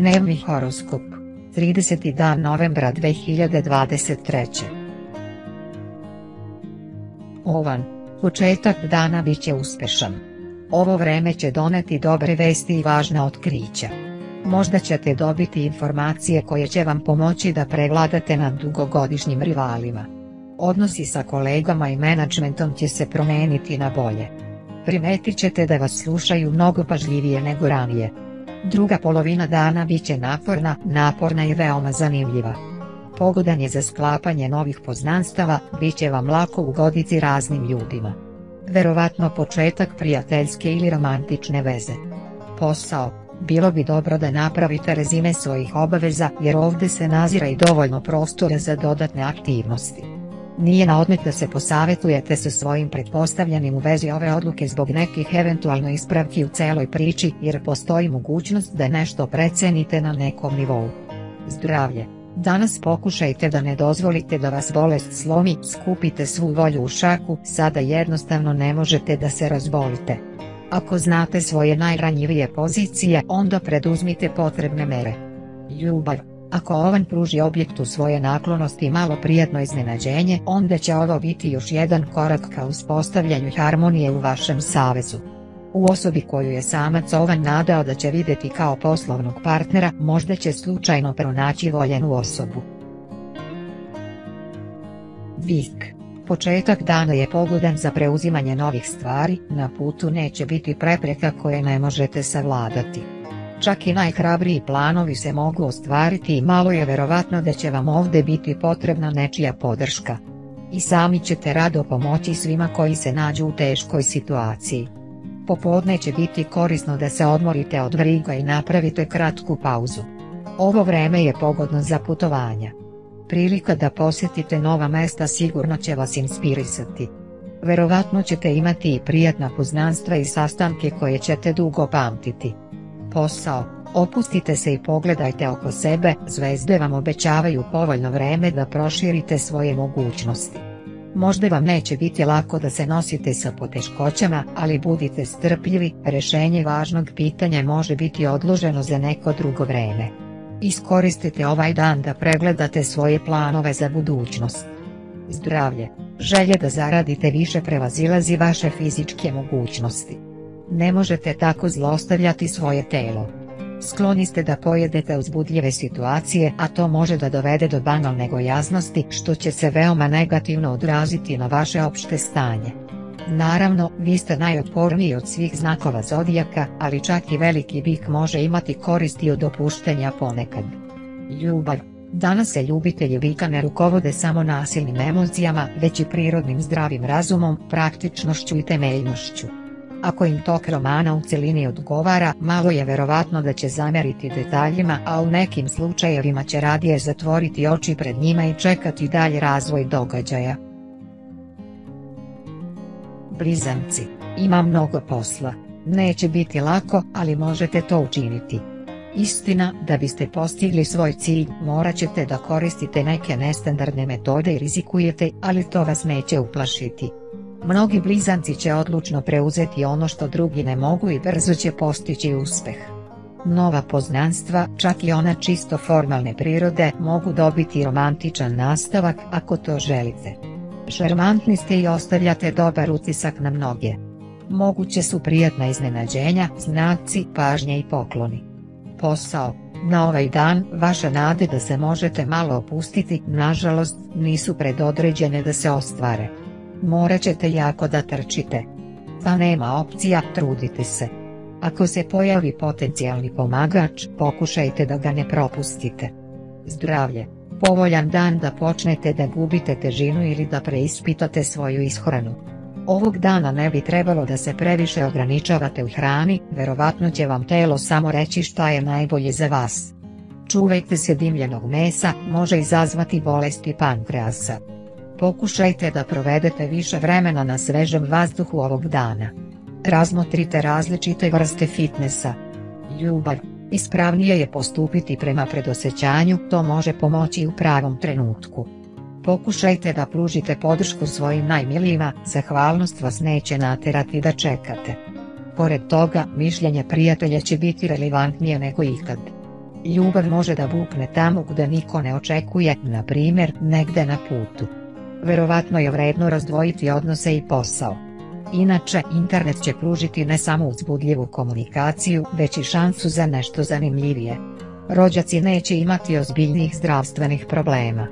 Dnevni horoskop. 30. dan novembra 2023. Ovan. Početak dana bit će uspešan. Ovo vreme će doneti dobre vesti i važna otkrića. Možda ćete dobiti informacije koje će vam pomoći da prevladate nad dugogodišnjim rivalima. Odnosi sa kolegama i menadžmentom će se promeniti na bolje. Primetit ćete da vas slušaju mnogo pažljivije nego ranije. Druga polovina dana bit će naporna, naporna i veoma zanimljiva. Pogodan je za sklapanje novih poznanstava, bit će vam lako ugoditi raznim ljudima. Verovatno početak prijateljske ili romantične veze. Posao, bilo bi dobro da napravite rezime svojih obaveza jer ovdje se nazira i dovoljno prostora za dodatne aktivnosti. Nije na odmet da se posavjetujete sa svojim pretpostavljenim u vezi ove odluke zbog nekih eventualno ispravki u celoj priči jer postoji mogućnost da nešto precenite na nekom nivou. Zdravlje. Danas pokušajte da ne dozvolite da vas bolest slomi, skupite svu volju u šaku, sada jednostavno ne možete da se razbolite. Ako znate svoje najranjivije pozicije onda preduzmite potrebne mere. Ljubav. Ako ovan pruži objektu svoje naklonosti malo prijetno iznenađenje onda će ovo biti još jedan korak ka uspostavljanju harmonije u vašem savezu. U osobi koju je samac ovan nadao da će vidjeti kao poslovnog partnera možda će slučajno pronaći voljenu osobu. Vik. Početak dana je pogodan za preuzimanje novih stvari, na putu neće biti prepreka koje ne možete savladati. Čak i najhrabriji planovi se mogu ostvariti i malo je verovatno da će vam ovdje biti potrebna nečija podrška. I sami ćete rado pomoći svima koji se nađu u teškoj situaciji. Popodne će biti korisno da se odmorite od vriga i napravite kratku pauzu. Ovo vreme je pogodno za putovanja. Prilika da posjetite nova mesta sigurno će vas inspirisati. Verovatno ćete imati i prijatna poznanstva i sastanke koje ćete dugo pamtiti. Posao, opustite se i pogledajte oko sebe, zvezde vam obećavaju povoljno vreme da proširite svoje mogućnosti. Možda vam neće biti lako da se nosite sa poteškoćama, ali budite strpljivi, rješenje važnog pitanja može biti odloženo za neko drugo vreme. Iskoristite ovaj dan da pregledate svoje planove za budućnost. Zdravlje, želje da zaradite više prevazilazi vaše fizičke mogućnosti. Ne možete tako zlostavljati svoje telo. Skloni ste da pojedete uzbudljive situacije a to može da dovede do banalne gojaznosti što će se veoma negativno odraziti na vaše opšte stanje. Naravno, vi ste najotporniji od svih znakova zodijaka, ali čak i veliki bik može imati koristi od opuštenja ponekad. Ljubav. Danas se ljubitelji bika ne rukovode samo nasilnim emocijama, već i prirodnim zdravim razumom, praktičnošću i temeljnošću. Ako im tok romana u cjelini odgovara, malo je verovatno da će zameriti detaljima a u nekim slučajevima će radije zatvoriti oči pred njima i čekati dalje razvoj događaja. Blizanci, ima mnogo posla, neće biti lako ali možete to učiniti. Istina, da biste postigli svoj cilj morat ćete da koristite neke nestandardne metode i rizikujete, ali to vas neće uplašiti. Mnogi blizanci će odlučno preuzeti ono što drugi ne mogu i brzo će postići uspeh. Nova poznanstva, čak i ona čisto formalne prirode, mogu dobiti romantičan nastavak ako to želite. Šarmantni ste i ostavljate dobar utisak na mnoge. Moguće su prijatna iznenađenja, znaci, pažnje i pokloni. Posao, na ovaj dan vaše nade da se možete malo opustiti, nažalost, nisu predodređene da se ostvare. Morat ćete jako da trčite. Pa nema opcija, trudite se. Ako se pojavi potencijalni pomagač, pokušajte da ga ne propustite. Zdravlje. Povoljan dan da počnete da gubite težinu ili da preispitate svoju ishranu. Ovog dana ne bi trebalo da se previše ograničavate u hrani, verovatno će vam telo samo reći šta je najbolje za vas. Čuvajte se dimljenog mesa, može izazvati bolesti pankreasa. Pokušajte da provedete više vremena na svežem vazduhu ovog dana. Razmotrite različite vrste fitnessa. Ljubav. Ispravnije je postupiti prema predosjećanju, to može pomoći u pravom trenutku. Pokušajte da pružite podršku svojim najmilijima, zahvalnost vas neće naterati da čekate. Pored toga, mišljenje prijatelja će biti relevantnije nego ikad. Ljubav može da bukne tamo gde niko ne očekuje, na primjer, negde na putu. Verovatno je vredno razdvojiti odnose i posao. Inače, internet će pružiti ne samo uzbudljivu komunikaciju, već i šansu za nešto zanimljivije. Rođaci neće imati ozbiljnih zdravstvenih problema.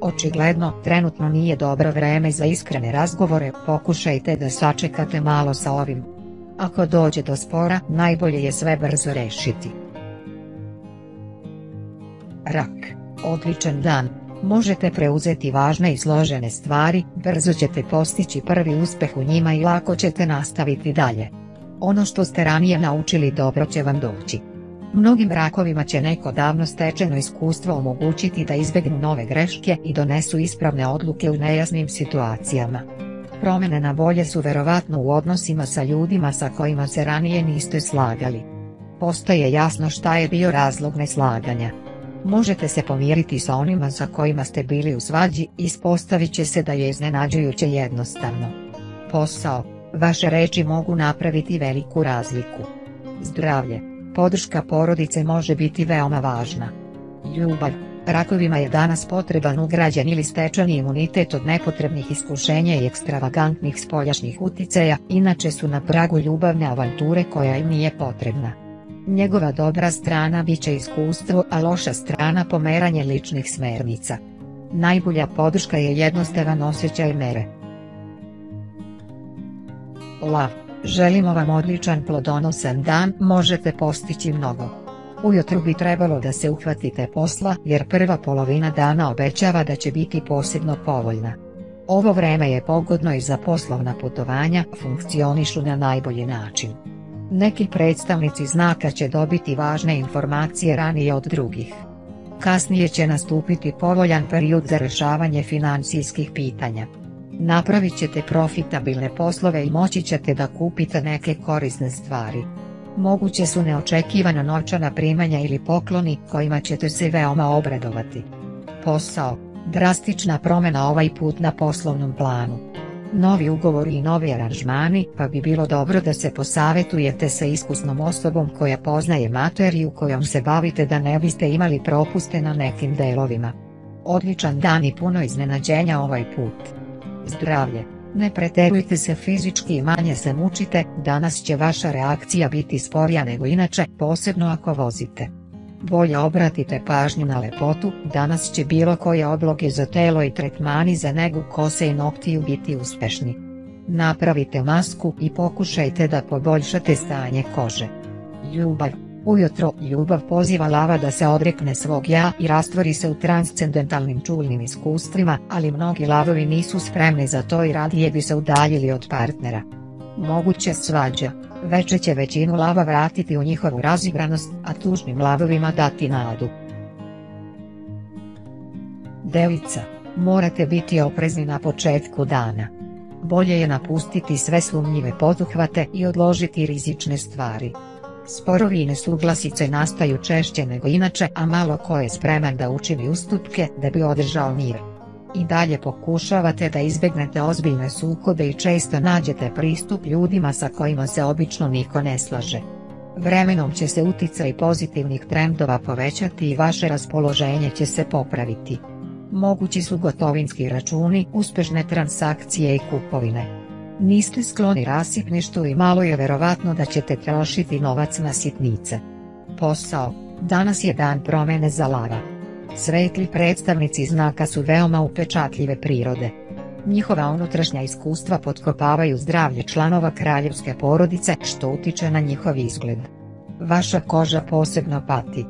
Očigledno, trenutno nije dobro vreme za iskrene razgovore, pokušajte da sačekate malo sa ovim. Ako dođe do spora, najbolje je sve brzo rešiti. Rak. Odličan dan. Možete preuzeti važne i složene stvari, brzo ćete postići prvi uspeh u njima i lako ćete nastaviti dalje. Ono što ste ranije naučili dobro će vam doći. Mnogim rakovima će neko davno stečeno iskustvo omogućiti da izbjegnu nove greške i donesu ispravne odluke u nejasnim situacijama. Promjene na bolje su verovatno u odnosima sa ljudima sa kojima se ranije niste slagali. Postaje jasno šta je bio razlog neslaganja. Možete se pomiriti sa onima sa kojima ste bili u svađi, ispostavit će se da je iznenađujuće jednostavno. Posao, vaše reči mogu napraviti veliku razliku. Zdravlje, podrška porodice može biti veoma važna. Ljubav, rakovima je danas potreban ugrađen ili stečani imunitet od nepotrebnih iskušenja i ekstravagantnih spoljašnjih uticaja, inače su na pragu ljubavne avanture koja im nije potrebna. Njegova dobra strana bit će iskustvo, a loša strana pomeranje ličnih smernica. Najbolja podrška je jednostavan osjećaj mere. Lav, želimo vam odličan plodonosan dan, možete postići mnogo. Ujutru bi trebalo da se uhvatite posla jer prva polovina dana obećava da će biti posebno povoljna. Ovo vreme je pogodno i za poslovna putovanja, funkcionišu na najbolji način. Neki predstavnici znaka će dobiti važne informacije ranije od drugih. Kasnije će nastupiti povoljan period za rješavanje financijskih pitanja. Napravit ćete profitabilne poslove i moći ćete da kupite neke korisne stvari. Moguće su neočekivana novčana primanja ili pokloni kojima ćete se veoma obradovati. Posao, drastična promjena ovaj put na poslovnom planu novi ugovori i novi aranžmani pa bi bilo dobro da se posavetujete sa iskusnom osobom koja poznaje materiju kojom se bavite da ne biste imali propuste na nekim delovima. Odličan dan i puno iznenađenja ovaj put. Zdravlje, ne preterujte se fizički i manje se mučite, danas će vaša reakcija biti sporija nego inače, posebno ako vozite. Bolje obratite pažnju na lepotu, danas će bilo koje obloge za telo i tretmani za negu kose i noktiju biti uspešni. Napravite masku i pokušajte da poboljšate stanje kože. Ljubav Ujutro ljubav poziva lava da se odrekne svog ja i rastvori se u transcendentalnim čulnim iskustvima, ali mnogi lavovi nisu spremni za to i radije bi se udaljili od partnera. Moguće svađa Veče će većinu lava vratiti u njihovu razigranost, a tužnim lavovima dati nadu. Devica, morate biti oprezni na početku dana. Bolje je napustiti sve sumnjive poduhvate i odložiti rizične stvari. Sporovi i nesuglasice nastaju češće nego inače, a malo ko je spreman da učini ustupke da bi održao mir. I dalje pokušavate da izbjegnete ozbiljne sukobe i često nađete pristup ljudima sa kojima se obično niko ne slaže. Vremenom će se uticaj pozitivnih trendova povećati i vaše raspoloženje će se popraviti. Mogući su gotovinski računi, uspešne transakcije i kupovine. Niste skloni rasipništu i malo je verovatno da ćete trošiti novac na sitnice. Posao, danas je dan promjene za lava. Svetli predstavnici znaka su veoma upečatljive prirode. Njihova unutrašnja iskustva potkopavaju zdravlje članova kraljevske porodice što utiče na njihov izgled. Vaša koža posebno pati.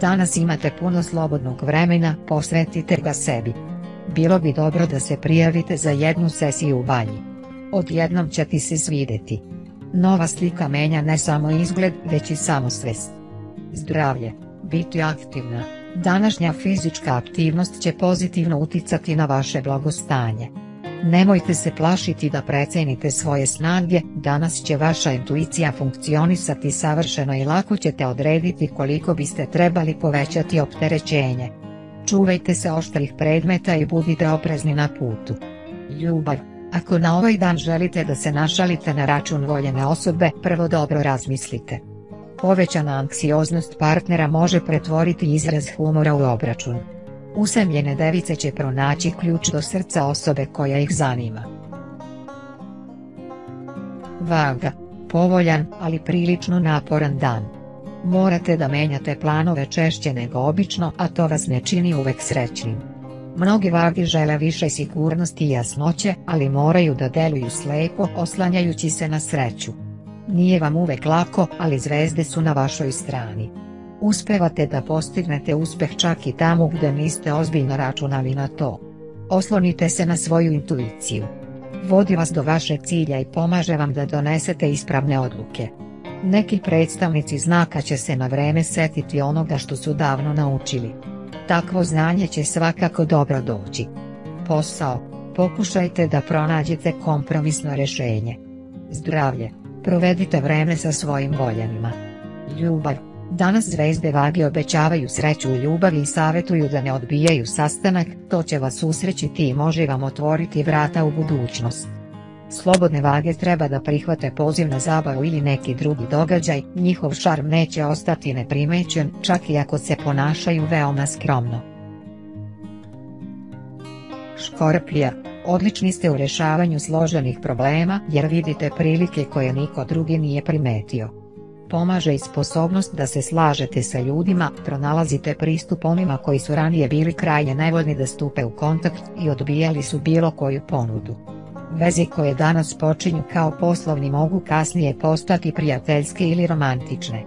Danas imate puno slobodnog vremena, posvetite ga sebi. Bilo bi dobro da se prijavite za jednu sesiju u banji. Odjednom će ti se svideti. Nova slika menja ne samo izgled, već i samosvest. Zdravlje, biti aktivna. Današnja fizička aktivnost će pozitivno uticati na vaše blagostanje. Nemojte se plašiti da precenite svoje snage, danas će vaša intuicija funkcionisati savršeno i lako ćete odrediti koliko biste trebali povećati opterećenje. Čuvajte se oštrih predmeta i budite oprezni na putu. Ljubav Ako na ovaj dan želite da se našalite na račun voljene osobe, prvo dobro razmislite. Povećana anksioznost partnera može pretvoriti izraz humora u obračun. Usamljene device će pronaći ključ do srca osobe koja ih zanima. Vaga. Povoljan, ali prilično naporan dan. Morate da menjate planove češće nego obično, a to vas ne čini uvek srećnim. Mnogi vagi žele više sigurnosti i jasnoće, ali moraju da deluju slepo oslanjajući se na sreću. Nije vam uvek lako, ali zvezde su na vašoj strani. Uspevate da postignete uspeh čak i tamo gdje niste ozbiljno računali na to. Oslonite se na svoju intuiciju. Vodi vas do vašeg cilja i pomaže vam da donesete ispravne odluke. Neki predstavnici znaka će se na vreme setiti onoga što su davno naučili. Takvo znanje će svakako dobro doći. Posao, pokušajte da pronađete kompromisno rješenje. Zdravlje, provedite vreme sa svojim voljenima. Ljubav, danas zvezde vagi obećavaju sreću u ljubavi i savjetuju da ne odbijaju sastanak, to će vas usrećiti i može vam otvoriti vrata u budućnost. Slobodne vage treba da prihvate poziv na zabavu ili neki drugi događaj, njihov šarm neće ostati neprimećen čak i ako se ponašaju veoma skromno. Škorpija, odlični ste u rješavanju složenih problema jer vidite prilike koje niko drugi nije primetio. Pomaže i sposobnost da se slažete sa ljudima, pronalazite pristup onima koji su ranije bili krajnje nevoljni da stupe u kontakt i odbijali su bilo koju ponudu. Veze koje danas počinju kao poslovni mogu kasnije postati prijateljske ili romantične.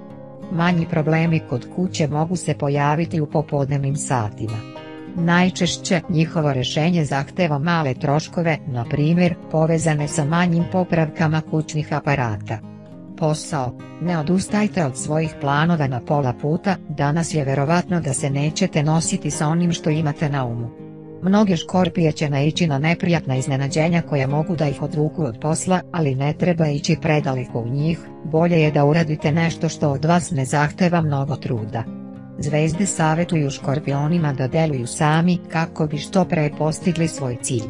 Manji problemi kod kuće mogu se pojaviti u popodnevnim satima. Najčešće njihovo rješenje zahteva male troškove, na primjer, povezane sa manjim popravkama kućnih aparata. Posao, ne odustajte od svojih planova na pola puta, danas je verovatno da se nećete nositi sa onim što imate na umu. Mnoge škorpije će naići na neprijatna iznenađenja koja mogu da ih odvuku od posla, ali ne treba ići predaleko u njih, bolje je da uradite nešto što od vas ne zahteva mnogo truda. Zvezde savjetuju škorpionima da deluju sami kako bi što pre postigli svoj cilj.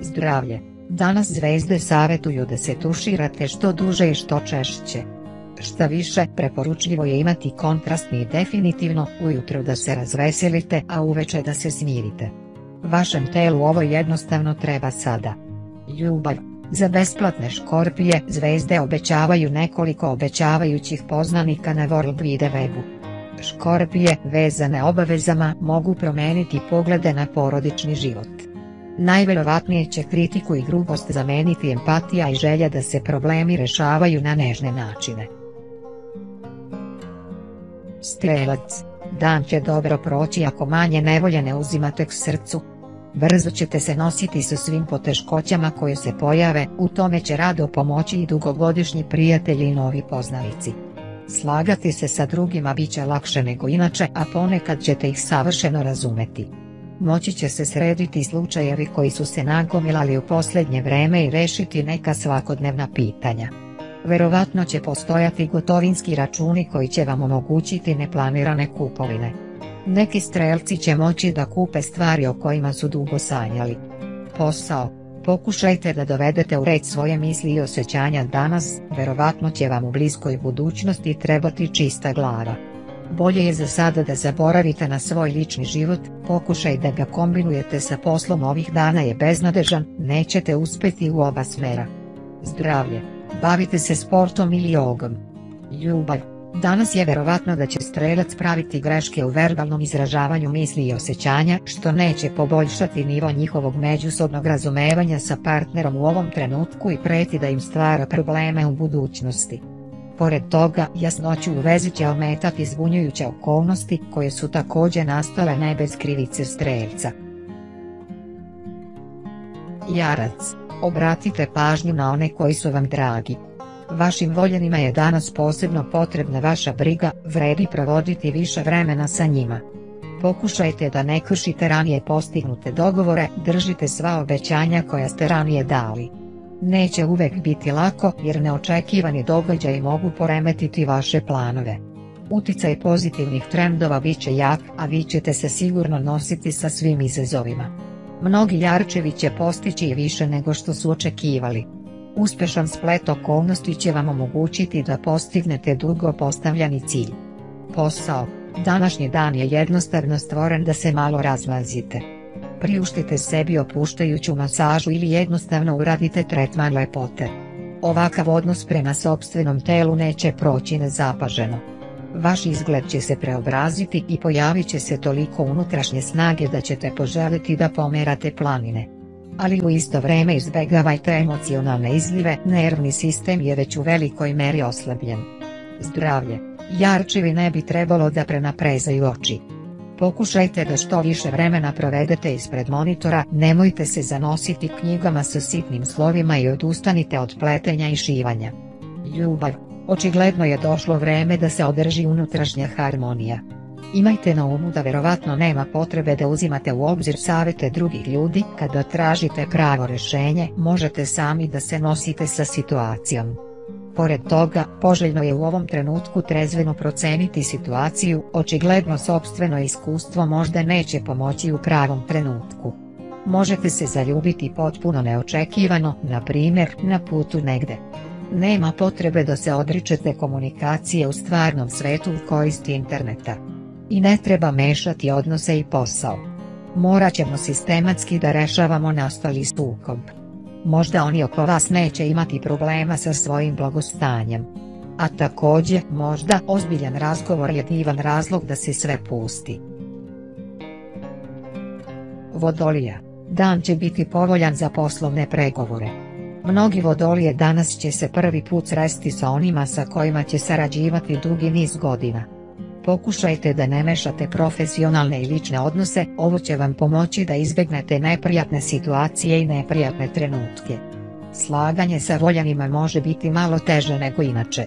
Zdravlje, danas zvezde savjetuju da se tuširate što duže i što češće. Šta više, preporučljivo je imati kontrastni definitivno ujutro da se razveselite, a uveče da se smirite. Vašem telu ovo jednostavno treba sada. Ljubav. Za besplatne škorpije zvezde obećavaju nekoliko obećavajućih poznanika na World Wide Webu. Škorpije vezane obavezama mogu promeniti poglede na porodični život. Najverovatnije će kritiku i grubost zameniti empatija i želja da se problemi rešavaju na nežne načine. Strelac. Dan će dobro proći ako manje nevolje ne uzimate k srcu, Brzo ćete se nositi sa svim poteškoćama koje se pojave, u tome će rado pomoći i dugogodišnji prijatelji i novi poznanici. Slagati se sa drugima bit će lakše nego inače, a ponekad ćete ih savršeno razumeti. Moći će se srediti slučajevi koji su se nagomilali u posljednje vreme i rešiti neka svakodnevna pitanja. Verovatno će postojati gotovinski računi koji će vam omogućiti neplanirane kupovine. Neki strelci će moći da kupe stvari o kojima su dugo sanjali. Posao, pokušajte da dovedete u red svoje misli i osjećanja danas, verovatno će vam u bliskoj budućnosti trebati čista glava. Bolje je za sada da zaboravite na svoj lični život, pokušaj da ga kombinujete sa poslom ovih dana je beznadežan, nećete uspjeti u oba smera. Zdravlje, bavite se sportom ili jogom. Ljubav, Danas je verovatno da će strelac praviti greške u verbalnom izražavanju misli i osjećanja što neće poboljšati nivo njihovog međusobnog razumevanja sa partnerom u ovom trenutku i preti da im stvara probleme u budućnosti. Pored toga, jasnoću u vezi će ometati zbunjujuće okolnosti koje su također nastale ne bez krivice strelca. Jarac, obratite pažnju na one koji su vam dragi. Vašim voljenima je danas posebno potrebna vaša briga, vredi provoditi više vremena sa njima. Pokušajte da ne kršite ranije postignute dogovore, držite sva obećanja koja ste ranije dali. Neće uvek biti lako jer neočekivani događaji mogu poremetiti vaše planove. Uticaj pozitivnih trendova bit će jak, a vi ćete se sigurno nositi sa svim izazovima. Mnogi jarčevi će postići i više nego što su očekivali. Uspešan splet okolnosti će vam omogućiti da postignete dugo postavljani cilj. Posao, današnji dan je jednostavno stvoren da se malo razlazite. Priuštite sebi opuštajuću masažu ili jednostavno uradite tretman lepote. Ovakav odnos prema sobstvenom telu neće proći nezapaženo. Vaš izgled će se preobraziti i pojavit će se toliko unutrašnje snage da ćete poželjeti da pomerate planine. Ali u isto vreme izbegavajte emocionalne izlive, nervni sistem je već u velikoj meri oslabljen. Zdravlje, jarčevi ne bi trebalo da prenaprezaju oči. Pokušajte da što više vremena provedete ispred monitora, nemojte se zanositi knjigama sa sitnim slovima i odustanite od pletenja i šivanja. Ljubav, očigledno je došlo vreme da se održi unutrašnja harmonija. Imajte na umu da verovatno nema potrebe da uzimate u obzir savete drugih ljudi kada tražite pravo rešenje, možete sami da se nosite sa situacijom. Pored toga, poželjno je u ovom trenutku trezveno proceniti situaciju, očigledno sobstveno iskustvo možda neće pomoći u pravom trenutku. Možete se zaljubiti potpuno neočekivano, na primjer, na putu negde. Nema potrebe da se odričete komunikacije u stvarnom svetu u koristi interneta. I ne treba mešati odnose i posao. Morat ćemo sistematski da rešavamo nastali sukob. Možda oni oko vas neće imati problema sa svojim blagostanjem. A također, možda ozbiljan razgovor je divan razlog da se sve pusti. Vodolija, dan će biti povoljan za poslovne pregovore. Mnogi vodolije danas će se prvi put sresti sa onima sa kojima će sarađivati dugi niz godina. Pokušajte da ne mešate profesionalne i lične odnose, ovo će vam pomoći da izbjegnete neprijatne situacije i neprijatne trenutke. Slaganje sa voljanima može biti malo teže nego inače.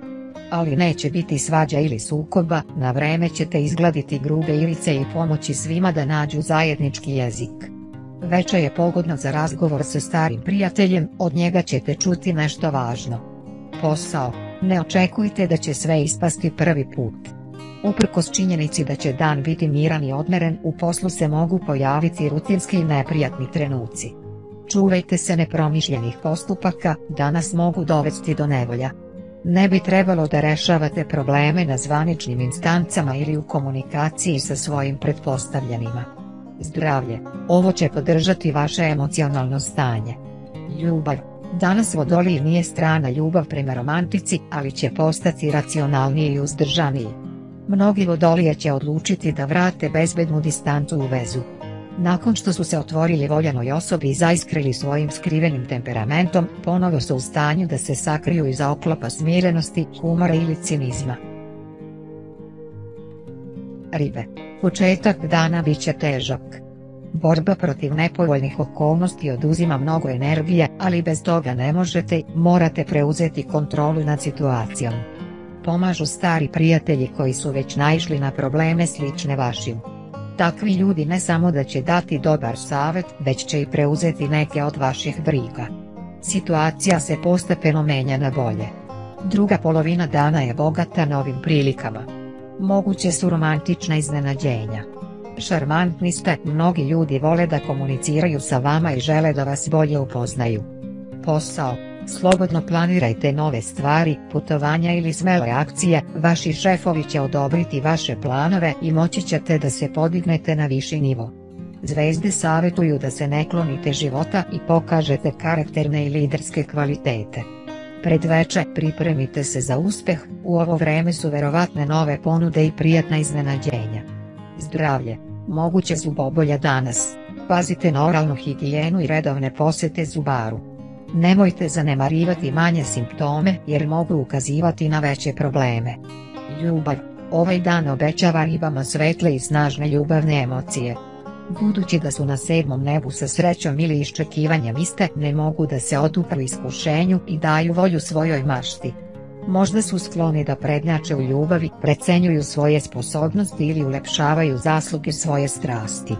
Ali neće biti svađa ili sukoba, na vreme ćete izgladiti grube ilice i pomoći svima da nađu zajednički jezik. Veče je pogodno za razgovor sa starim prijateljem, od njega ćete čuti nešto važno. Posao, ne očekujte da će sve ispasti prvi put. Uprkos činjenici da će dan biti miran i odmeren u poslu se mogu pojaviti rutinski i neprijatni trenuci. Čuvajte se nepromišljenih postupaka, danas mogu dovesti do nevolja. Ne bi trebalo da rešavate probleme na zvaničnim instancama ili u komunikaciji sa svojim pretpostavljenima. Zdravlje, ovo će podržati vaše emocionalno stanje. Ljubav, danas vodolij nije strana ljubav prema romantici, ali će postati racionalniji i uzdržaniji. Mnogi vodolije će odlučiti da vrate bezbednu distancu u vezu. Nakon što su se otvorili voljanoj osobi i zaiskrili svojim skrivenim temperamentom, ponovo su u stanju da se sakriju iza oklopa smirenosti, humora ili cinizma. Ribe. Početak dana bit će težak. Borba protiv nepovoljnih okolnosti oduzima mnogo energije, ali bez toga ne možete, morate preuzeti kontrolu nad situacijom pomažu stari prijatelji koji su već naišli na probleme slične vašim. Takvi ljudi ne samo da će dati dobar savjet, već će i preuzeti neke od vaših briga. Situacija se postepeno menja na bolje. Druga polovina dana je bogata novim prilikama. Moguće su romantična iznenađenja. Šarmantni ste, mnogi ljudi vole da komuniciraju sa vama i žele da vas bolje upoznaju. Posao, Slobodno planirajte nove stvari, putovanja ili smele akcije, vaši šefovi će odobriti vaše planove i moći ćete da se podignete na viši nivo. Zvezde savjetuju da se ne klonite života i pokažete karakterne i liderske kvalitete. Pred veče pripremite se za uspeh, u ovo vreme su verovatne nove ponude i prijatna iznenađenja. Zdravlje, moguće zubobolja danas. Pazite na oralnu higijenu i redovne posete zubaru. Nemojte zanemarivati manje simptome jer mogu ukazivati na veće probleme. Ljubav, ovaj dan obećava ribama svetle i snažne ljubavne emocije. Budući da su na sedmom nebu sa srećom ili iščekivanjem iste ne mogu da se odupru iskušenju i daju volju svojoj mašti. Možda su skloni da prednjače u ljubavi, precenjuju svoje sposobnosti ili ulepšavaju zasluge svoje strasti.